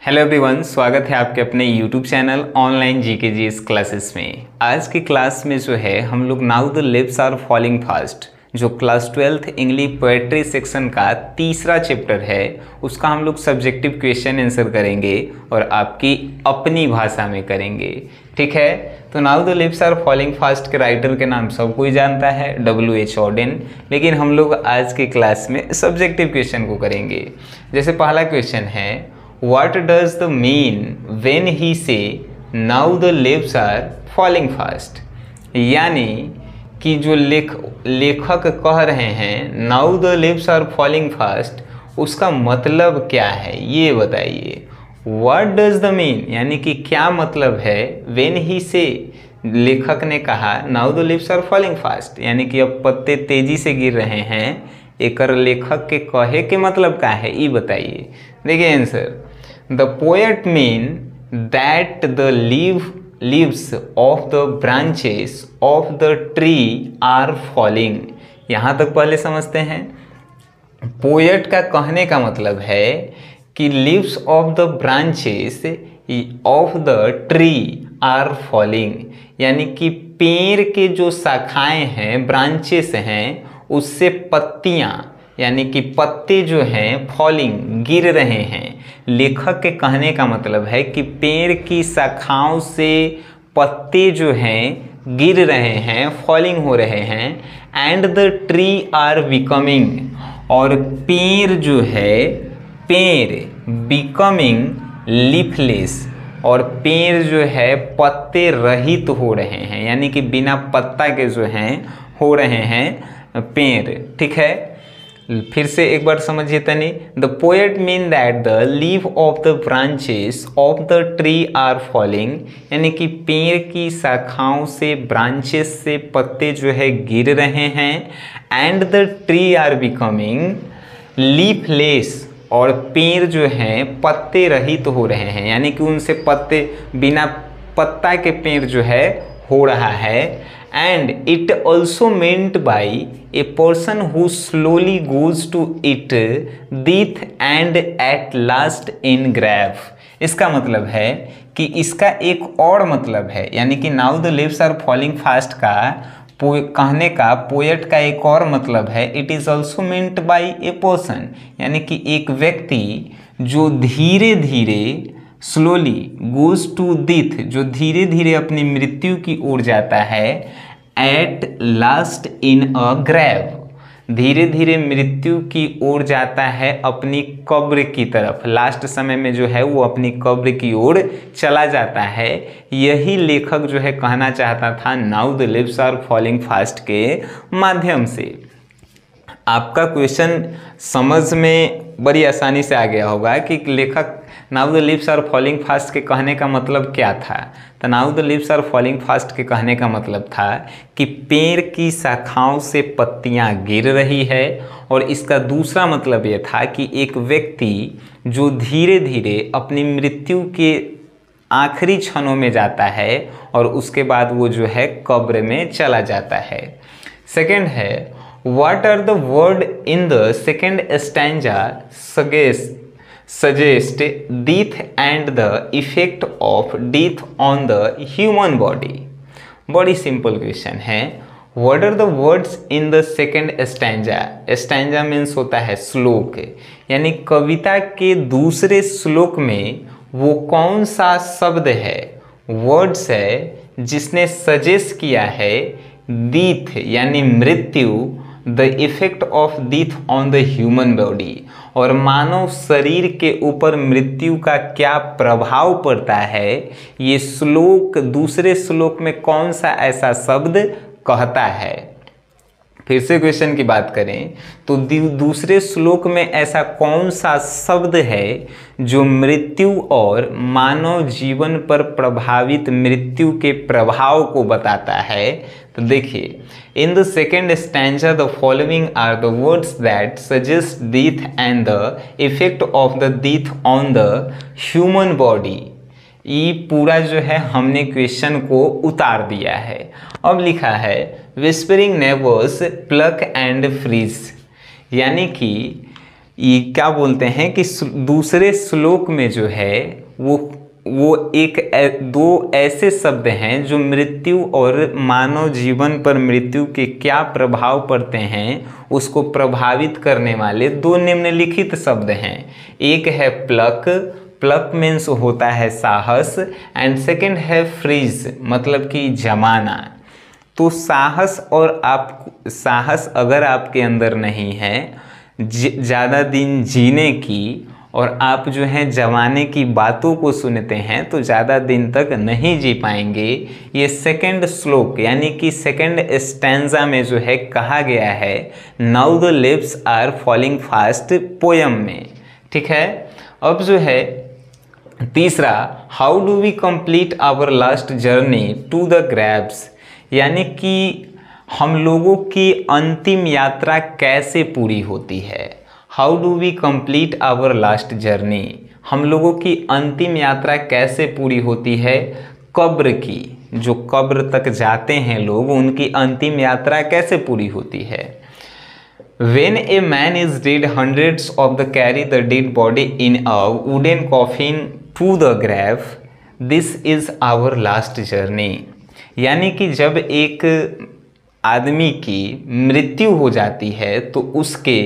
Hello everyone स्वागत है आपके अपने यूट्यूब चैनल ऑनलाइन जी के जी क्लासेस में। आज की क्लास में जो है, हम लोग now the leaves are falling fast जो class twelfth English poetry section का तीसरा चैप्टर है, उसका हम लोग सब्जेक्टिव क्वेश्चन आंसर करेंगे और आपकी अपनी भाषा में करेंगे। ठीक है? तो now the leaves are falling fast के राइटर के नाम सब कोई जानता है डब्ल्यू एच ऑर्डन लेकिन हम लोग आज की क्लास में सब्जेक्टिव क्वेश्चन को करेंगे। जैसे पहला क्वेश्चन है what does the mean when he say, now the leaves are falling fast यानी कि जो लेख, लेखक कह रहे हैं now the leaves are falling fast उसका मतलब क्या है? ये बताइए। व्हाट डज द मीन यानी कि क्या मतलब है? वेन ही से लेखक ने कहा now the leaves are falling fast यानी कि अब पत्ते तेज़ी से गिर रहे हैं। एक लेखक के कहे के मतलब क्या है? ये बताइए। देखिए answer the poet mean that the leaf leaves of the branches of the tree are falling. यहाँ तक पहले समझते हैं। पोएट का कहने का मतलब है कि leaves of the branches of the tree are falling यानी कि पेड़ के जो शाखाएँ हैं ब्रांचेस हैं, उससे पत्तियाँ यानी कि पत्ते जो हैं, फॉलिंग, गिर रहे हैं। लेखक के कहने का मतलब है कि पेड़ की शाखाओं से पत्ते जो हैं, गिर रहे हैं, फॉलिंग हो रहे हैं and the tree are becoming और पेड़ जो है, पेड़ बिकमिंग लिफलेस और पेड़ जो है, पत्ते रहित तो हो रहे हैं, यानी कि बिना पत्ता के जो हैं, हो रहे हैं, पेड़। ठीक है? फिर से एक बार समझिए तनी। The poet mean that the leave of the branches of the tree are falling यानी कि पेड़ की शाखाओं से ब्रांचेस से पत्ते जो है गिर रहे हैं and the tree are becoming leafless और पेड़ जो हैं पत्ते रहित तो हो रहे हैं, यानी कि उनसे पत्ते बिना पत्ता के पेड़ जो है हो रहा है। And it also meant by a person who slowly goes to it, death and at last in grave इसका मतलब है कि इसका एक और मतलब है, यानी कि now the leaves are falling fast का कहने का पोएट का एक और मतलब है it is also meant by a person यानी कि एक व्यक्ति जो धीरे धीरे स्लोली गोज टू दिथ जो धीरे धीरे अपनी मृत्यु की ओर जाता है at last in a grave धीरे धीरे मृत्यु की ओर जाता है अपनी कब्र की तरफ़. लास्ट समय में जो है, वो अपनी कब्र की ओर चला जाता है. यही लेखक जो है, कहना चाहता था now the leaves are falling fast के माध्यम से. आपका क्वेश्चन समझ में बड़ी आसानी से आ गया होगा कि लेखक now the leaves are falling fast के कहने का मतलब क्या था? तो now the leaves are falling fast के कहने का मतलब था कि पेड़ की शाखाओं से पत्तियाँ गिर रही है और इसका दूसरा मतलब यह था कि एक व्यक्ति जो धीरे धीरे अपनी मृत्यु के आखिरी क्षणों में जाता है और उसके बाद वो जो है कब्र में चला जाता है। सेकेंड है what are the word in the second stanza suggest suggest death and the effect of death on the human body बड़ी सिंपल क्वेश्चन है what are the words in the second stanza stanza means होता है श्लोक यानी कविता के दूसरे श्लोक में वो कौन सा शब्द है वर्ड्स है जिसने सजेस्ट किया है दीथ यानी मृत्यु the effect of death on the human body और मानव शरीर के ऊपर मृत्यु का क्या प्रभाव पड़ता है? ये श्लोक, दूसरे श्लोक में कौन सा ऐसा शब्द कहता है? फिर से क्वेश्चन की बात करें तो दूसरे श्लोक में ऐसा कौन सा शब्द है जो मृत्यु और मानव जीवन पर प्रभावित मृत्यु के प्रभाव को बताता है? तो देखिए in the second stanza the following are the words that suggest death and the effect of the death on the human body ये पूरा जो है, हमने क्वेश्चन को उतार दिया है। अब लिखा है whispering nevers pluck and freeze यानी कि ये क्या बोलते हैं कि दूसरे श्लोक में जो है, वो वो एक दो ऐसे शब्द हैं जो मृत्यु और मानव जीवन पर मृत्यु के क्या प्रभाव पड़ते हैं, उसको प्रभावित करने वाले दो निम्नलिखित शब्द हैं। एक है प्लक प्लक मीन्स होता है साहस एंड सेकंड है फ्रीज मतलब कि जमाना। तो साहस और आप, साहस अगर आपके अंदर नहीं है ज़्यादा दिन जीने की और आप जो हैं जमाने की बातों को सुनते हैं तो ज़्यादा दिन तक नहीं जी पाएँगे। ये सेकंड श्लोक, यानी कि सेकंड स्टैंजा में जो है कहा गया है now the leaves are falling fast poem में। ठीक है? अब जो है, तीसरा how do we complete our last journey to the graves यानी कि हम लोगों की अंतिम यात्रा कैसे पूरी होती है? How do we complete our last journey हम लोगों की अंतिम यात्रा कैसे पूरी होती है? कब्र की। जो कब्र तक जाते हैं लोग, उनकी अंतिम यात्रा कैसे पूरी होती है? When a man is dead hundreds of the carry the dead body in a wooden coffin to the grave this is our last journey यानी कि जब एक आदमी की मृत्यु हो जाती है तो उसके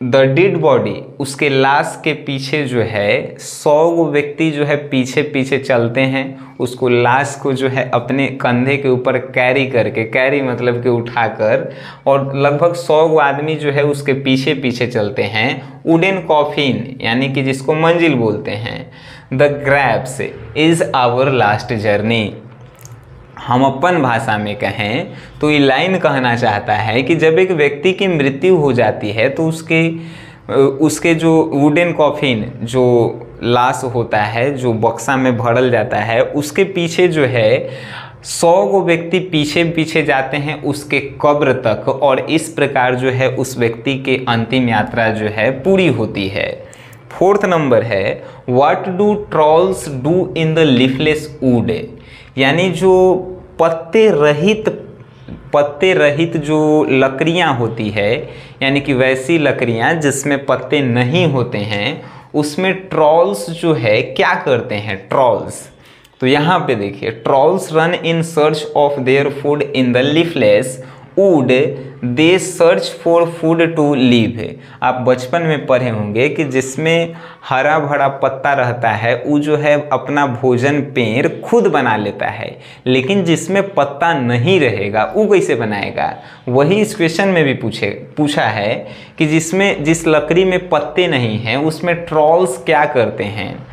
द डेड बॉडी उसके लाश के पीछे जो है, सौ व्यक्ति जो है पीछे पीछे चलते हैं। उसको लाश को जो है अपने कंधे के ऊपर कैरी करके कैरी मतलब कि उठाकर, और लगभग सौ आदमी जो है उसके पीछे पीछे चलते हैं। उडेन कॉफिन यानी कि जिसको मंजिल बोलते हैं। The graves is our last journey हम अपन भाषा में कहें तो ये लाइन कहना चाहता है कि जब एक व्यक्ति की मृत्यु हो जाती है तो उसके उसके जो वुडन कॉफिन जो लाश होता है, जो बक्सा में भरल जाता है, उसके पीछे जो है, सौ गो व्यक्ति पीछे पीछे जाते हैं उसके कब्र तक और इस प्रकार जो है, उस व्यक्ति के अंतिम यात्रा जो है, पूरी होती है। फोर्थ नंबर है what do trolls do in the leafless wood यानी जो पत्ते रहित पत्ते रहित जो लकड़ियाँ होती है यानी कि वैसी लकड़ियाँ जिसमें पत्ते नहीं होते हैं उसमें ट्रॉल्स जो है क्या करते हैं ट्रॉल्स? तो यहाँ पे देखिए trolls run in search of their food in the leafless wood they search for food to live आप बचपन में पढ़े होंगे कि जिसमें हरा भरा पत्ता रहता है वो जो है अपना भोजन पेड़ खुद बना लेता है। लेकिन जिसमें पत्ता नहीं रहेगा वो कैसे बनाएगा? वही इस क्वेश्चन में भी पूछे, पूछा है कि जिसमें, जिस लकड़ी में पत्ते नहीं हैं, उसमें ट्रॉल्स क्या करते हैं?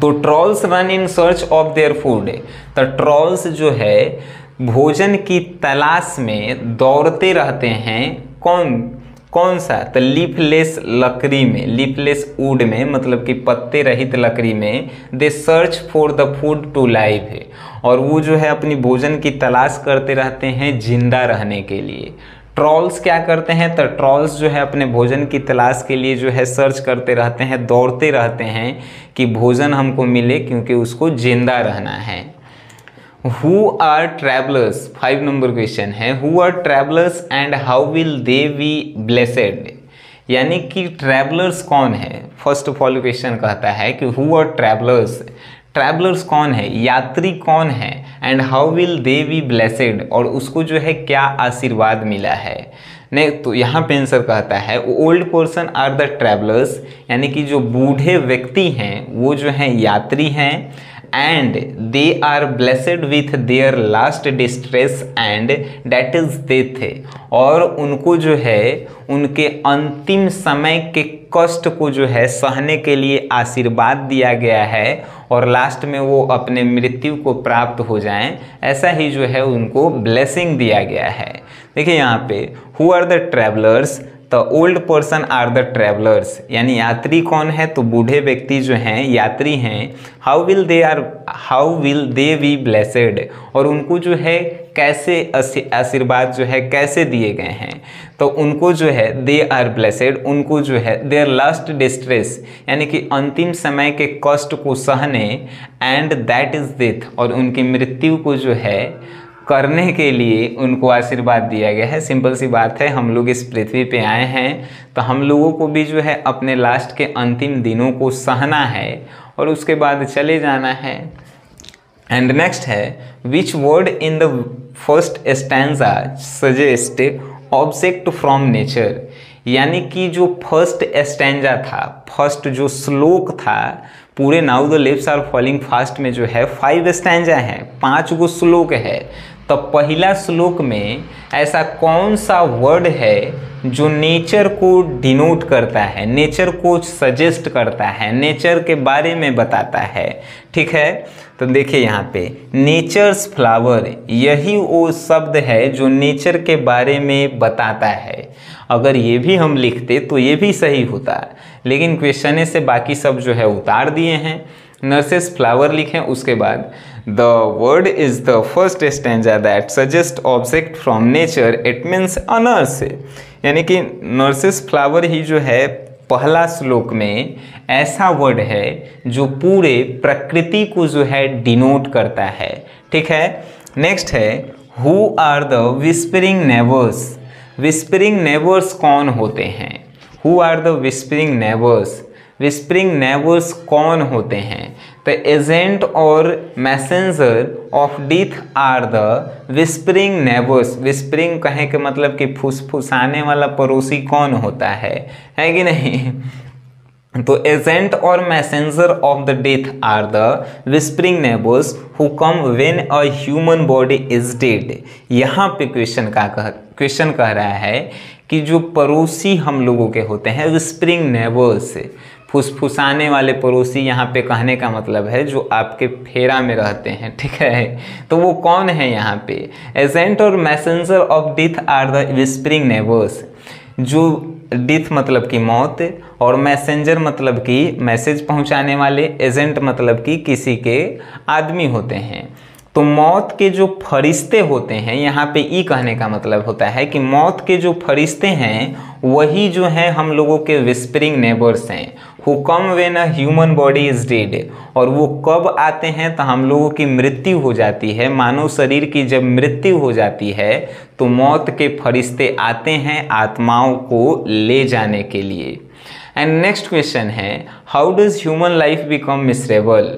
तो trolls run in search of their food तो ट्रॉल्स जो है भोजन की तलाश में दौड़ते रहते हैं कौन? कौन सा? तो लीफलेस लकड़ी में, लीफलेस वुड में मतलब कि पत्ते रहित लकड़ी में they search for the food to live है। और वो जो है अपनी भोजन की तलाश करते रहते हैं ज़िंदा रहने के लिए। ट्रॉल्स क्या करते हैं? तो ट्रॉल्स जो है अपने भोजन की तलाश के लिए जो है सर्च करते रहते हैं, दौड़ते रहते हैं कि भोजन हमको मिले क्योंकि उसको ज़िंदा रहना है। Who are travellers five number question है. Who are travellers and how will they be blessed यानी कि ट्रैवलर्स कौन है? फ़र्स्ट ऑफ़ ऑल क्वेश्चन कहता है कि हु आर ट्रैवलर्स ट्रैवलर्स कौन है? यात्री कौन है? And how will they be blessed और उसको जो है क्या आशीर्वाद मिला है? नहीं तो यहाँ पे आंसर कहता है old person are the travellers यानी कि जो बूढ़े व्यक्ति हैं, वो जो हैं यात्री हैं. And they are blessed with their last distress and that is death और उनको जो है, उनके अंतिम समय के कष्ट को जो है सहने के लिए आशीर्वाद दिया गया है और लास्ट में वो अपने मृत्यु को प्राप्त हो जाएँ, ऐसा ही जो है उनको ब्लेसिंग दिया गया है। देखिए यहाँ पे who are the travellers the old person are the travellers यानी यात्री कौन है? तो बूढ़े व्यक्ति जो हैं, यात्री हैं how will they are how will they be blessed और उनको जो है, कैसे आशीर्वाद जो है, कैसे दिए गए हैं? तो उनको जो है दे आर ब्लेसेड उनको जो है देयर लास्ट डिस्ट्रेस यानी कि अंतिम समय के कष्ट को सहने एंड दैट इज़ डेथ और उनकी मृत्यु को जो है करने के लिए उनको आशीर्वाद दिया गया है। सिंपल सी बात है, हम लोग इस पृथ्वी पे आए हैं तो हम लोगों को भी जो है अपने लास्ट के अंतिम दिनों को सहना है और उसके बाद चले जाना है। एंड नेक्स्ट है which word in the first stanza suggest object from nature यानी कि जो फ़र्स्ट स्टैंडा था फ़र्स्ट जो श्लोक था, पूरे now the leaves are falling fast में जो है फाइव स्टैंडा है, पाँच गो श्लोक है। तो पहला श्लोक में ऐसा कौन सा वर्ड है जो नेचर को डिनोट करता है? नेचर को सजेस्ट करता है नेचर के बारे में बताता है। ठीक है? तो देखिए यहाँ पे नेचर्स फ्लावर यही वो शब्द है जो नेचर के बारे में बताता है। अगर ये भी हम लिखते तो ये भी सही होता। लेकिन क्वेश्चन से बाकी सब जो है उतार दिए हैं। नर्सेस फ्लावर लिखें उसके बाद the word is the first stanza that suggest object from nature it means a nurse यानी कि नर्सेस फ्लावर ही जो है, पहला श्लोक में ऐसा वर्ड है जो पूरे प्रकृति को जो है डिनोट करता है। ठीक है? नेक्स्ट है who are the whispering neighbours whispering neighbours कौन होते हैं? Who are the whispering neighbours whispering neighbours कौन होते हैं। द एजेंट और messenger of death are the whispering neighbours whispering कहें के मतलब कि फुसफुसाने वाला पड़ोसी कौन होता है है कि नहीं? तो एजेंट और messenger of the death are the whispering neighbours who come when a human body is dead यहाँ पे क्वेश्चन का कह क्वेश्चन कह रहा है कि जो पड़ोसी हम लोगों के होते हैं विस्परिंग नेबर्स फुसफुसाने वाले पड़ोसी यहाँ पे कहने का मतलब है, जो आपके फेरा में रहते हैं, ठीक है? तो वो कौन है यहाँ पे? एजेंट और messenger of death are the whispering neighbours जो डिथ मतलब कि मौत, और मैसेंजर मतलब कि मैसेज पहुँचाने वाले एजेंट मतलब कि किसी के आदमी होते हैं। तो मौत के जो फरिश्ते होते हैं, यहाँ पे ई कहने का मतलब होता है कि मौत के जो फरिश्ते हैं, वही जो हैं हम लोगों के विस्परिंग नेबर्स हैं। Who come when a human body is dead और वो कब आते हैं तो हम लोगों की मृत्यु हो जाती है। मानव शरीर की जब मृत्यु हो जाती है तो मौत के फरिश्ते आते हैं आत्माओं को ले जाने के लिए। एंड नेक्स्ट क्वेश्चन है how does human life become miserable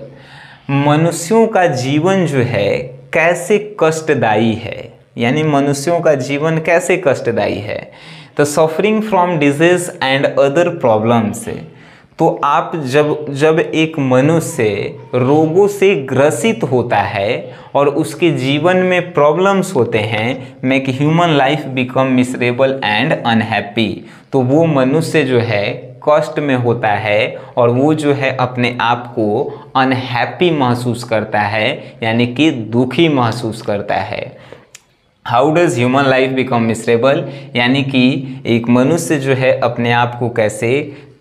मनुष्यों का जीवन जो है, कैसे कष्टदायी है? यानी मनुष्यों का जीवन कैसे कष्टदायी है? तो suffering from disease and other problems तो आप जब जब एक मनुष्य रोगों से ग्रसित होता है और उसके जीवन में प्रॉब्लम्स होते हैं make human life become miserable and unhappy तो वो मनुष्य जो है, कष्ट में होता है और वो जो है अपने आप को अनहैप्पी महसूस करता है, यानी कि दुखी महसूस करता है। How does human life become miserable यानी कि एक मनुष्य जो है अपने आप को कैसे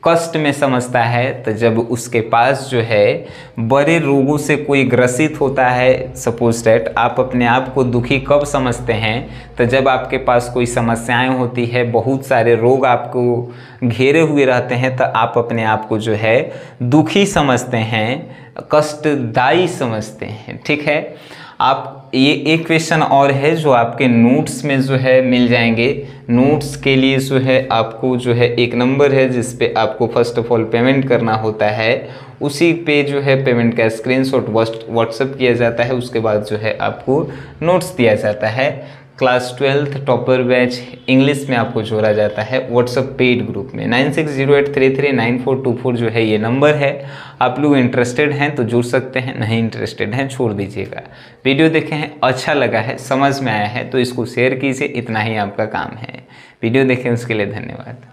कष्ट में समझता है तो जब उसके पास जो है, बड़े रोगों से कोई ग्रसित होता है सपोज़ डैट आप अपने आप को दुखी कब समझते हैं तो जब आपके पास कोई समस्याएँ होती है, बहुत सारे रोग आपको घेरे हुए रहते हैं तो आप अपने आप को जो है, दुखी समझते हैं, कष्टदायी समझते हैं, ठीक है? आप ये एक क्वेश्चन और है जो आपके नोट्स में जो है मिल जाएँगे। नोट्स के लिए जो है आपको जो है एक नंबर है जिस पे आपको फ़र्स्ट ऑफ़ ऑल पेमेंट करना होता है। उसी पे जो है पेमेंट का स्क्रीनशॉट व्हाट्सअप किया जाता है। उसके बाद जो है आपको नोट्स दिया जाता है। Class twelfth topper batch English में आपको जोड़ा जाता है व्हाट्सअप पेड ग्रुप में। Nine six zero eight three three nine four two four जो है ये नंबर है। आप लोग इंटरेस्टेड हैं तो जुड़ सकते हैं, नहीं इंटरेस्टेड हैं छोड़ दीजिएगा। वीडियो देखे हैं अच्छा लगा है, समझ में आया है तो इसको शेयर कीजिए, इतना ही आपका काम है। वीडियो देखें, उसके लिए धन्यवाद।